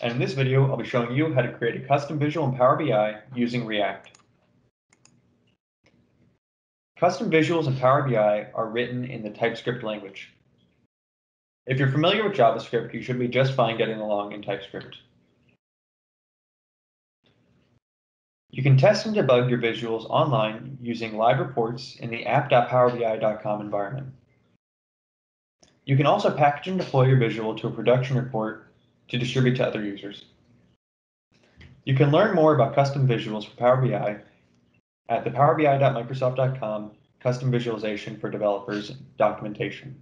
and in this video I'll be showing you how to create a custom visual in Power BI using React. Custom visuals in Power BI are written in the TypeScript language. If you're familiar with JavaScript, you should be just fine getting along in TypeScript. You can test and debug your visuals online using live reports in the app.powerbi.com environment. You can also package and deploy your visual to a production report to distribute to other users. You can learn more about custom visuals for Power BI at the powerbi.microsoft.com custom visualization for developers documentation.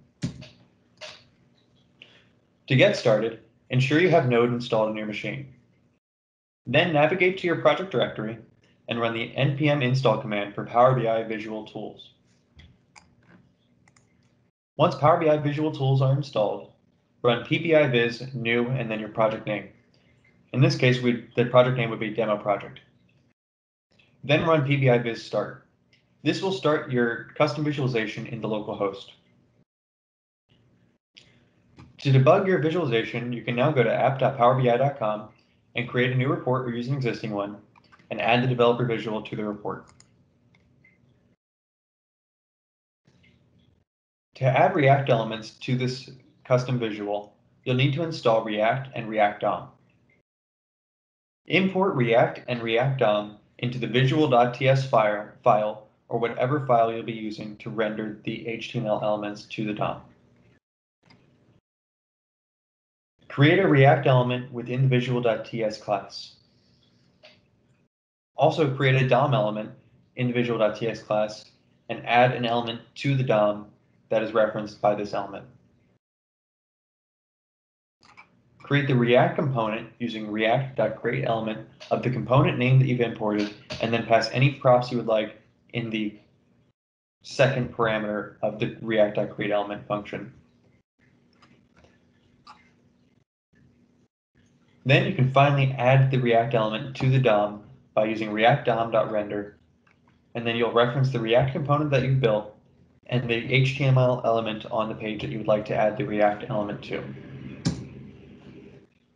To get started, ensure you have Node installed on your machine. Then navigate to your project directory and run the npm install command for Power BI Visual Tools. Once Power BI Visual Tools are installed, run pbiviz new and then your project name. In this case, the project name would be demo project. Then run pbiviz start. This will start your custom visualization in the local host. To debug your visualization, you can now go to app.powerbi.com and create a new report or use an existing one and add the developer visual to the report. To add React elements to this custom visual, you'll need to install React and React DOM. Import React and React DOM into the visual.ts file, file or whatever file you'll be using to render the HTML elements to the DOM. Create a React element within the visual.ts class. Also create a DOM element in the visual.ts class and add an element to the DOM that is referenced by this element. Create the React component using react.createElement of the component name that you've imported, and then pass any props you would like in the second parameter of the react.createElement function. Then you can finally add the React element to the DOM by using react DOM.render, and then you'll reference the React component that you've built and the HTML element on the page that you would like to add the React element to.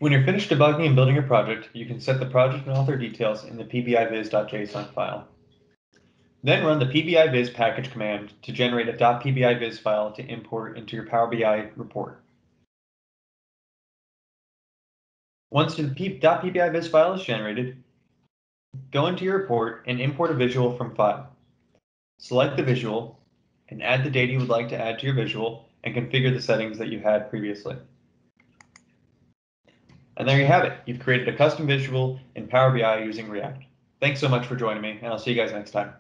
When you're finished debugging and building your project, you can set the project and author details in the pbiviz.json file. Then run the pbiviz package command to generate a .pbiviz file to import into your Power BI report. Once the .pbiviz file is generated, Go into your report and import a visual from file. Select the visual and add the data you would like to add to your visual and configure the settings that you had previously. And there you have it. You've created a custom visual in Power BI using React. Thanks so much for joining me, and I'll see you guys next time.